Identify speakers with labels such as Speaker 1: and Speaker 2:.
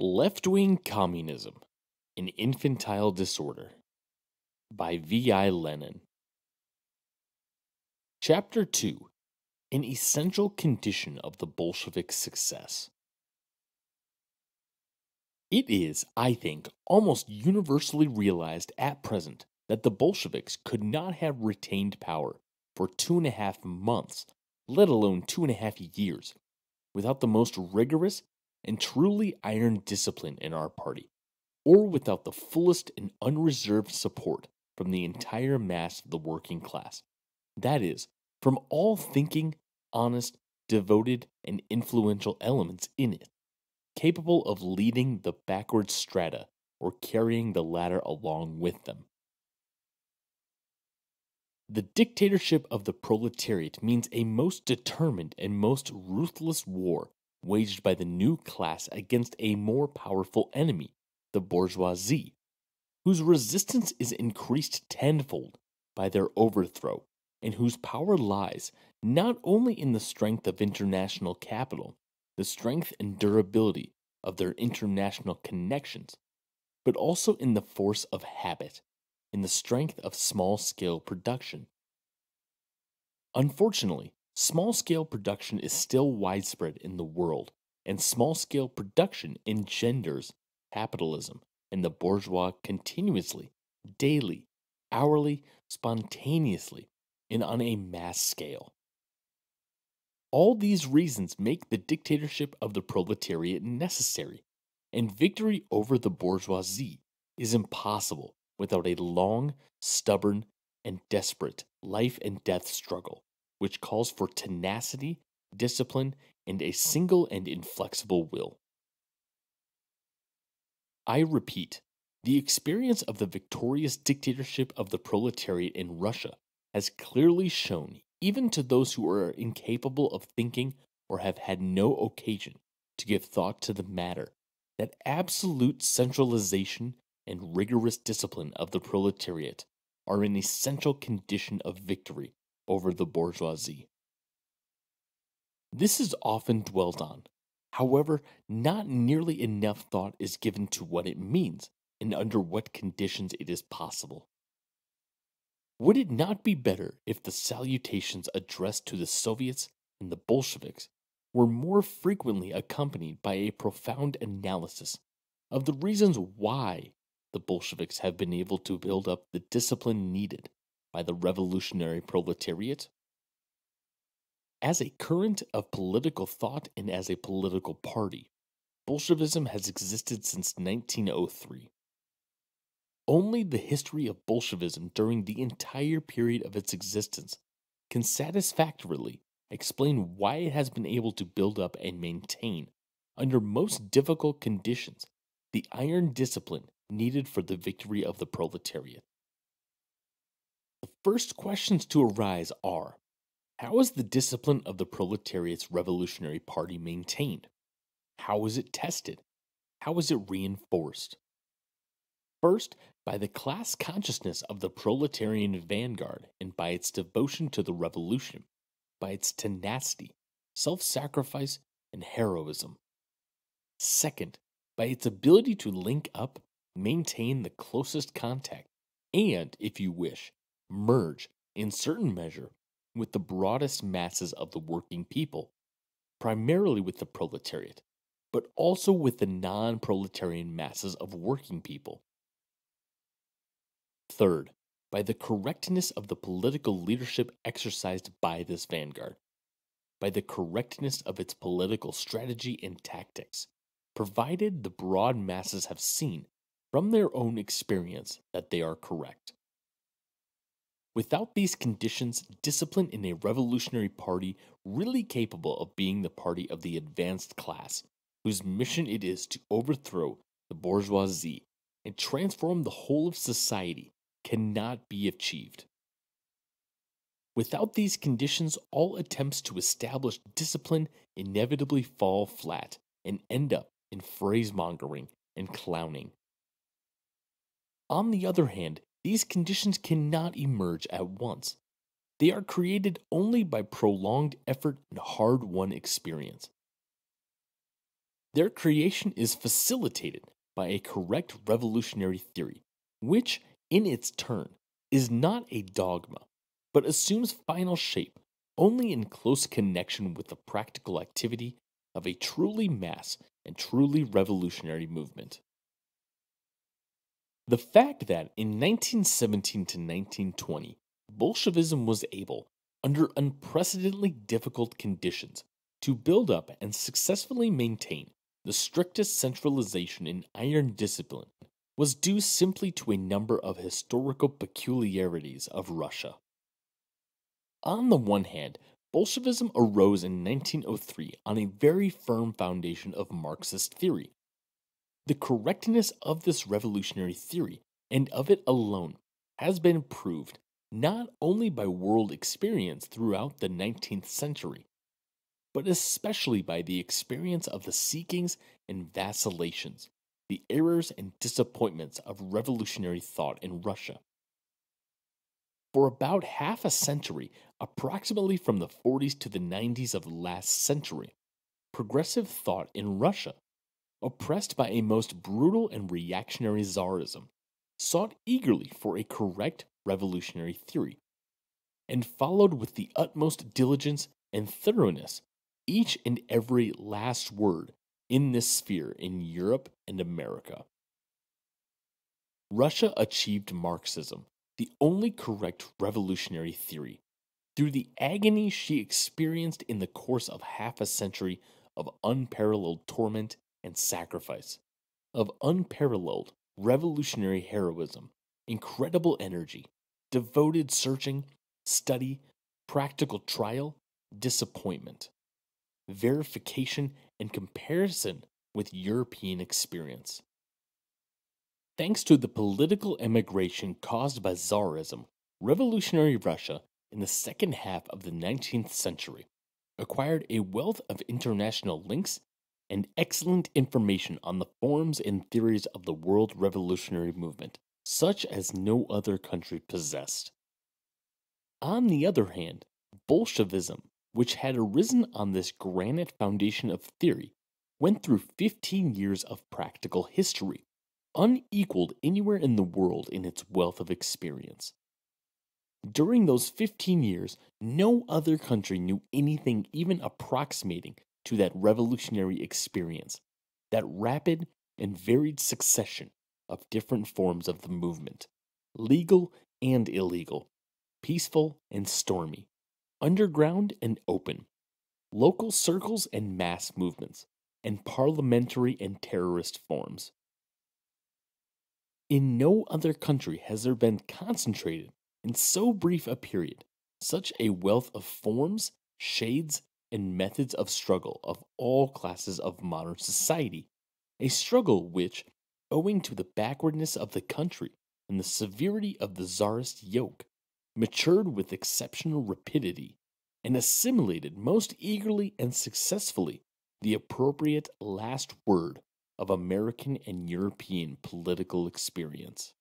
Speaker 1: Left Wing Communism An Infantile Disorder by V.I. Lenin. Chapter 2 An Essential Condition of the Bolshevik Success. It is, I think, almost universally realized at present that the Bolsheviks could not have retained power for two and a half months, let alone two and a half years, without the most rigorous and truly iron discipline in our party, or without the fullest and unreserved support from the entire mass of the working class. That is, from all thinking, honest, devoted, and influential elements in it, capable of leading the backward strata or carrying the latter along with them. The dictatorship of the proletariat means a most determined and most ruthless war waged by the new class against a more powerful enemy, the bourgeoisie, whose resistance is increased tenfold by their overthrow, and whose power lies not only in the strength of international capital, the strength and durability of their international connections, but also in the force of habit, in the strength of small scale production. Unfortunately, Small scale production is still widespread in the world, and small scale production engenders capitalism and the bourgeois continuously, daily, hourly, spontaneously, and on a mass scale. All these reasons make the dictatorship of the proletariat necessary, and victory over the bourgeoisie is impossible without a long, stubborn, and desperate life and death struggle which calls for tenacity, discipline, and a mm. single and inflexible will. I repeat, the experience of the victorious dictatorship of the proletariat in Russia has clearly shown, even to those who are incapable of thinking or have had no occasion to give thought to the matter, that absolute centralization and rigorous discipline of the proletariat are an essential condition of victory over the bourgeoisie. This is often dwelt on. However, not nearly enough thought is given to what it means and under what conditions it is possible. Would it not be better if the salutations addressed to the Soviets and the Bolsheviks were more frequently accompanied by a profound analysis of the reasons why the Bolsheviks have been able to build up the discipline needed by the revolutionary proletariat? As a current of political thought and as a political party, Bolshevism has existed since 1903. Only the history of Bolshevism during the entire period of its existence can satisfactorily explain why it has been able to build up and maintain, under most difficult conditions, the iron discipline needed for the victory of the proletariat. First questions to arise are How is the discipline of the proletariat's revolutionary party maintained? How is it tested? How is it reinforced? First, by the class consciousness of the proletarian vanguard and by its devotion to the revolution, by its tenacity, self sacrifice, and heroism. Second, by its ability to link up, maintain the closest contact, and, if you wish, merge, in certain measure, with the broadest masses of the working people, primarily with the proletariat, but also with the non proletarian masses of working people. Third, by the correctness of the political leadership exercised by this vanguard, by the correctness of its political strategy and tactics, provided the broad masses have seen from their own experience that they are correct. Without these conditions, discipline in a revolutionary party really capable of being the party of the advanced class, whose mission it is to overthrow the bourgeoisie and transform the whole of society, cannot be achieved. Without these conditions, all attempts to establish discipline inevitably fall flat and end up in phrasemongering and clowning. On the other hand, these conditions cannot emerge at once. They are created only by prolonged effort and hard won experience. their creation is facilitated by a correct revolutionary theory, which, in its turn, is not a dogma, but assumes final shape only in close connection with the practical activity of a truly mass and truly revolutionary movement. The fact that in 1917 to 1920, Bolshevism was able, under unprecedentedly difficult conditions, to build up and successfully maintain the strictest centralization in iron discipline was due simply to a number of historical peculiarities of Russia. On the one hand, Bolshevism arose in 1903 on a very firm foundation of Marxist theory. The correctness of this revolutionary theory, and of it alone, has been proved not only by world experience throughout the 19th century, but especially by the experience of the seekings and vacillations, the errors and disappointments of revolutionary thought in Russia. For about half a century, approximately from the 40s to the 90s of last century, progressive thought in Russia, oppressed by a most brutal and reactionary czarism, sought eagerly for a correct revolutionary theory, and followed with the utmost diligence and thoroughness each and every last word in this sphere in Europe and America. Russia achieved Marxism, the only correct revolutionary theory, through the agony she experienced in the course of half a century of unparalleled torment and sacrifice, of unparalleled revolutionary heroism, incredible energy, devoted searching, study, practical trial, disappointment, verification, and comparison with European experience. Thanks to the political emigration caused by Tsarism, revolutionary Russia in the second half of the 19th century acquired a wealth of international links and excellent information on the forms and theories of the world revolutionary movement, such as no other country possessed. On the other hand, Bolshevism, which had arisen on this granite foundation of theory, went through 15 years of practical history, unequaled anywhere in the world in its wealth of experience. During those 15 years, no other country knew anything even approximating to that revolutionary experience, that rapid and varied succession of different forms of the movement, legal and illegal, peaceful and stormy, underground and open, local circles and mass movements, and parliamentary and terrorist forms. In no other country has there been concentrated in so brief a period such a wealth of forms, shades, and methods of struggle of all classes of modern society, a struggle which, owing to the backwardness of the country and the severity of the czarist yoke, matured with exceptional rapidity, and assimilated most eagerly and successfully the appropriate last word of American and European political experience.